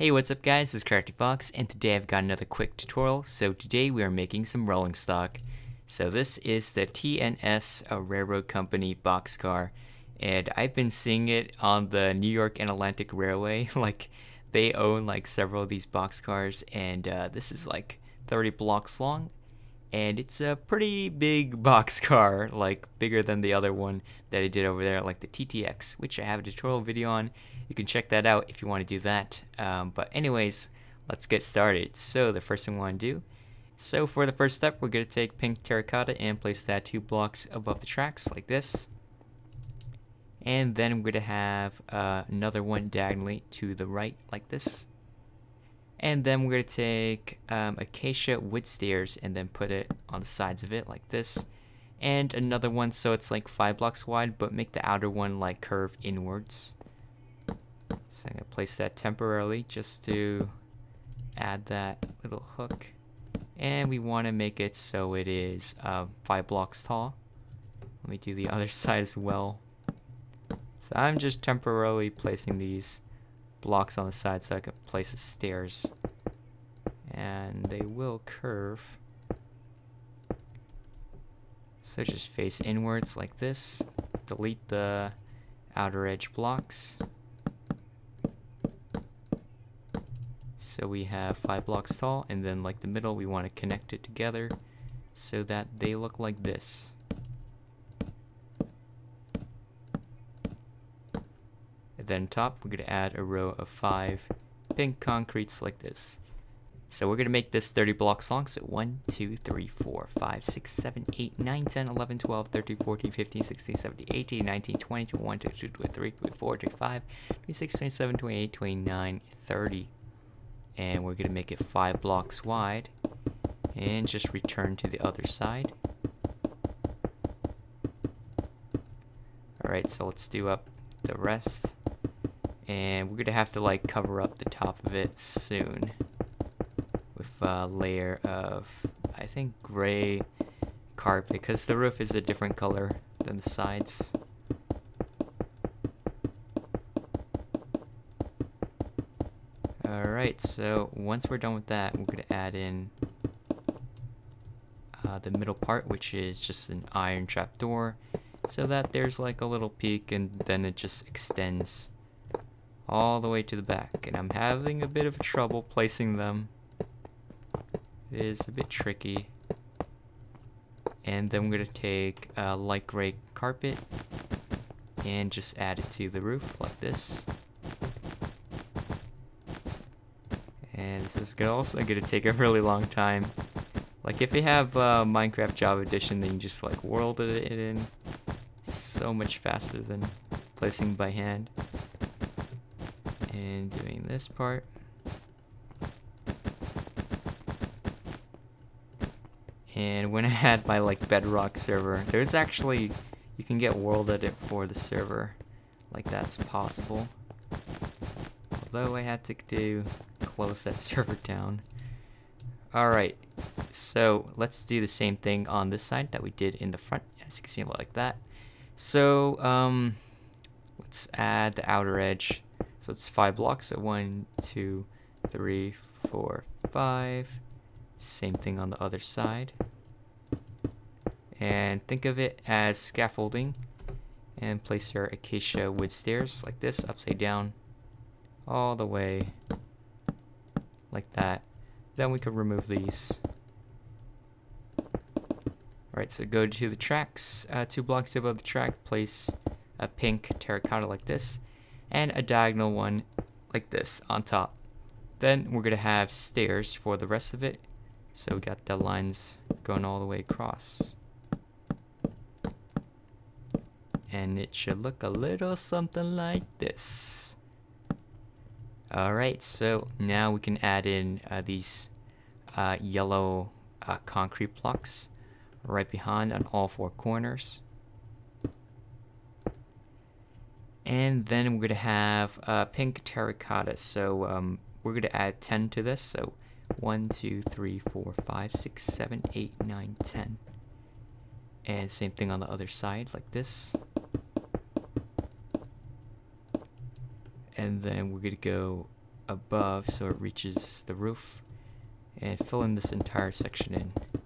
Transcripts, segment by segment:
Hey, what's up guys, this is Crafty Fox, and today I've got another quick tutorial. So today we are making some rolling stock. So this is the H&S a Railroad Company boxcar, and I've been seeing it on the New York and Atlantic Railway. like, they own like several of these boxcars, and uh, this is like 30 blocks long, and it's a pretty big box car, like bigger than the other one that I did over there, like the TTX, which I have a tutorial video on you can check that out if you want to do that. Um, but anyways, let's get started. So the first thing we want to do, so for the first step, we're going to take pink terracotta and place that two blocks above the tracks like this. And then we're going to have uh, another one diagonally to the right like this. And then we're to take um, acacia wood stairs and then put it on the sides of it like this. And another one so it's like five blocks wide, but make the outer one like curve inwards. So I'm to place that temporarily just to add that little hook. And we want to make it so it is uh, 5 blocks tall. Let me do the other side as well. So I'm just temporarily placing these blocks on the side so I can place the stairs. And they will curve. So just face inwards like this. Delete the outer edge blocks. So we have five blocks tall, and then like the middle, we want to connect it together so that they look like this. Then top, we're going to add a row of five pink concretes like this. So we're going to make this 30 blocks long. So 1, 2, 3, 4, 5, 6, 7, 8, 9, 10, 11, 12, 13, 14, 15, 16, 17, 18, 19, 20, 21, 22, 23, 24, 25, 26, 27, 28, 29, 30 and we're gonna make it five blocks wide and just return to the other side alright so let's do up the rest and we're gonna have to like cover up the top of it soon with a layer of I think gray carpet because the roof is a different color than the sides. Alright, so once we're done with that, we're to add in uh, the middle part, which is just an iron trap door, so that there's like a little peak and then it just extends all the way to the back. And I'm having a bit of trouble placing them. It is a bit tricky. And then we're going to take a light gray carpet and just add it to the roof like this. and this is gonna also going to take a really long time. Like if you have uh, Minecraft Java Edition, then you just like world it in so much faster than placing by hand. And doing this part. And when I had my like Bedrock server, there's actually you can get world edit for the server, like that's possible. Although I had to do close that server down. Alright, so let's do the same thing on this side that we did in the front. As you can see, like that. So, um, let's add the outer edge. So it's five blocks. So one, two, three, four, five. Same thing on the other side. And think of it as scaffolding. And place your acacia wood stairs like this, upside down, all the way like that. Then we could remove these. Alright, so go to the tracks, uh, two blocks above the track, place a pink terracotta like this, and a diagonal one like this on top. Then we're going to have stairs for the rest of it. So we got the lines going all the way across. And it should look a little something like this. Alright, so now we can add in uh, these uh, yellow uh, concrete blocks right behind on all four corners. And then we're going to have uh, pink terracotta, so um, we're going to add 10 to this, so 1, 2, 3, 4, 5, 6, 7, 8, 9, 10. And same thing on the other side, like this. and then we're gonna go above so it reaches the roof and fill in this entire section in.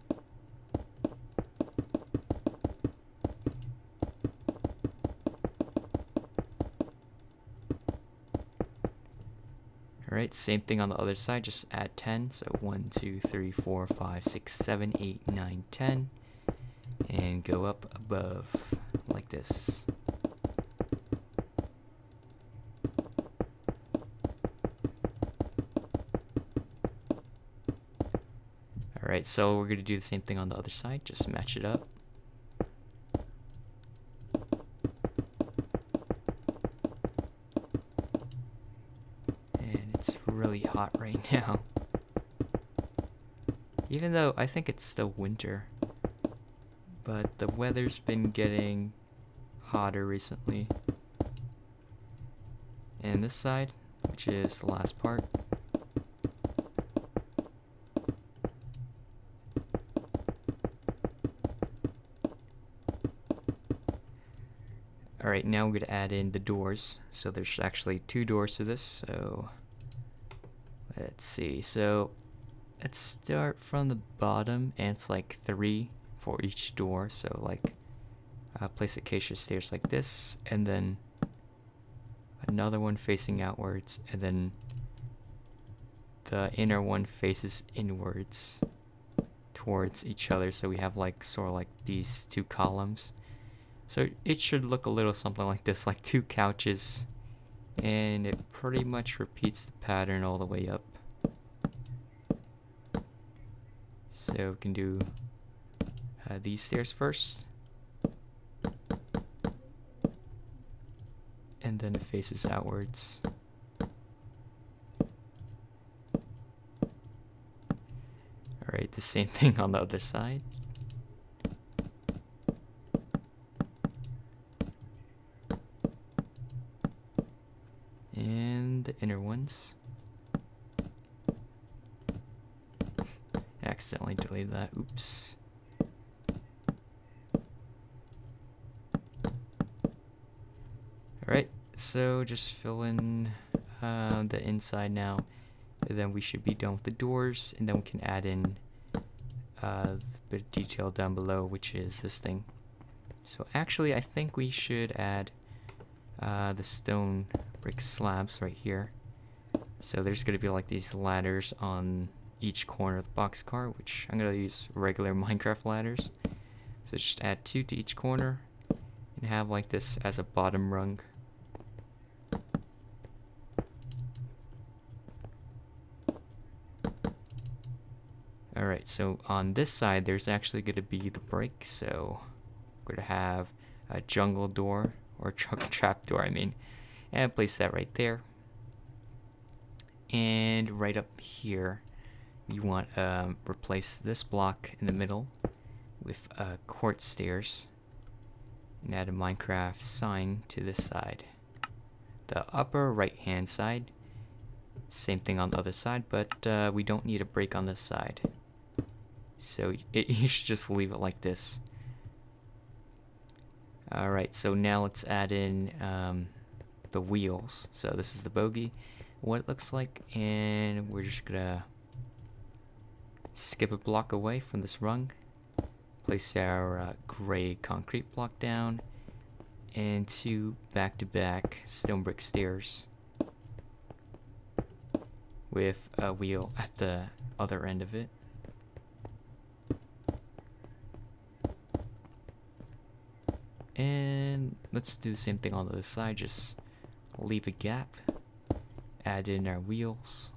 Alright, same thing on the other side, just add 10. So 1, 2, 3, 4, 5, 6, 7, 8, 9, 10. And go up above like this. Alright, so we're going to do the same thing on the other side, just match it up. really hot right now. Even though I think it's still winter. But the weather's been getting hotter recently. And this side, which is the last part. Alright, now we're going to add in the doors. So there's actually two doors to this, so Let's see. So let's start from the bottom, and it's like three for each door. So like uh, place acacia stairs like this, and then another one facing outwards, and then the inner one faces inwards towards each other. So we have like sort of like these two columns. So it should look a little something like this, like two couches and it pretty much repeats the pattern all the way up. So we can do uh, these stairs first. And then it faces outwards. Alright, the same thing on the other side. And the inner ones. accidentally deleted that. Alright, so just fill in uh, the inside now. And then we should be done with the doors, and then we can add in uh, a bit of detail down below, which is this thing. So actually, I think we should add uh, the stone brick slabs right here. So there's going to be like these ladders on each corner of the boxcar, which I'm going to use regular Minecraft ladders. So just add two to each corner and have like this as a bottom rung. Alright, so on this side there's actually going to be the brake, so we're going to have a jungle door, or tra trap door I mean, and place that right there. And right up here, you want to um, replace this block in the middle with uh, quartz stairs and add a Minecraft sign to this side. The upper right hand side, same thing on the other side, but uh, we don't need a brake on this side. So it, you should just leave it like this. Alright, so now let's add in um, the wheels. So this is the bogey, what it looks like, and we're just gonna skip a block away from this rung, place our uh, gray concrete block down, and two back-to-back -back stone brick stairs with a wheel at the other end of it. And let's do the same thing on the other side, just leave a gap, add in our wheels.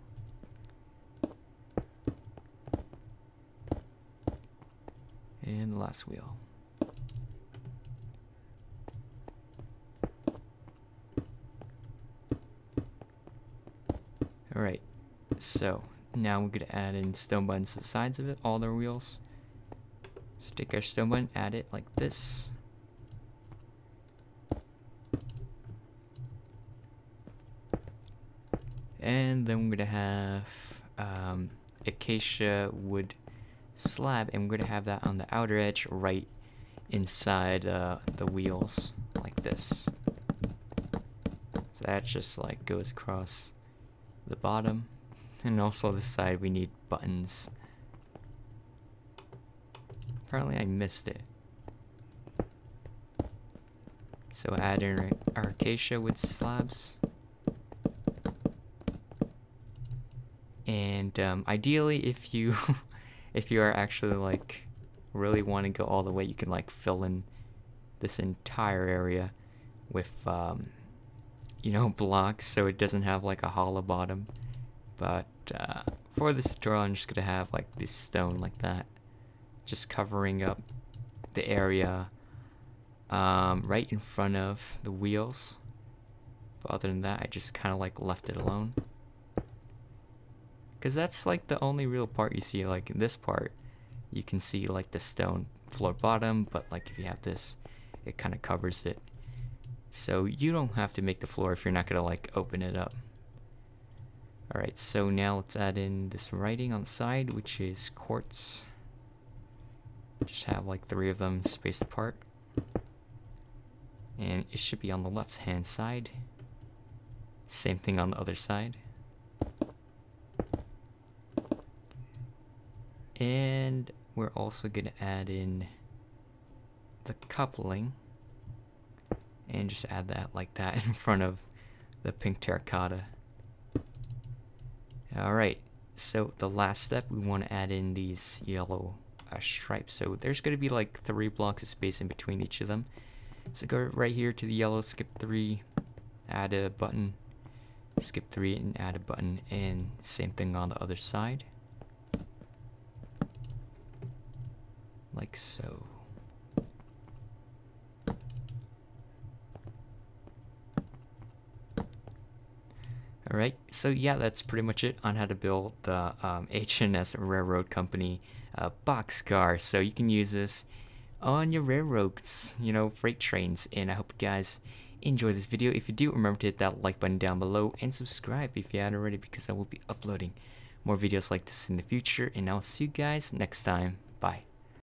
And last wheel. Alright, so now we're going to add in stone buttons to the sides of it, all their wheels. Stick our stone button, add it like this. And then we're going to have um, acacia wood slab and we're going to have that on the outer edge right inside uh, the wheels like this. So that just like goes across the bottom. And also the side we need buttons. Apparently I missed it. So add in our acacia wood slabs. And um, ideally if you if you are actually like really want to go all the way you can like fill in this entire area with um, you know blocks so it doesn't have like a hollow bottom. But uh, for this tutorial I'm just gonna have like this stone like that just covering up the area um, right in front of the wheels. But other than that I just kind of like left it alone because that's like the only real part you see like in this part you can see like the stone floor bottom but like if you have this it kind of covers it. So you don't have to make the floor if you're not gonna like open it up. Alright so now let's add in this writing on the side which is quartz. Just have like three of them spaced apart. And it should be on the left hand side. Same thing on the other side and we're also going to add in the coupling and just add that like that in front of the pink terracotta. Alright, so the last step we want to add in these yellow uh, stripes. So there's going to be like three blocks of space in between each of them. So go right here to the yellow, skip three, add a button, skip three and add a button, and same thing on the other side. Like so. Alright, so yeah, that's pretty much it on how to build the um, H&S Railroad Company uh, boxcar. So you can use this on your railroads, you know, freight trains. And I hope you guys enjoy this video. If you do, remember to hit that like button down below and subscribe if you haven't already because I will be uploading more videos like this in the future. And I'll see you guys next time. Bye.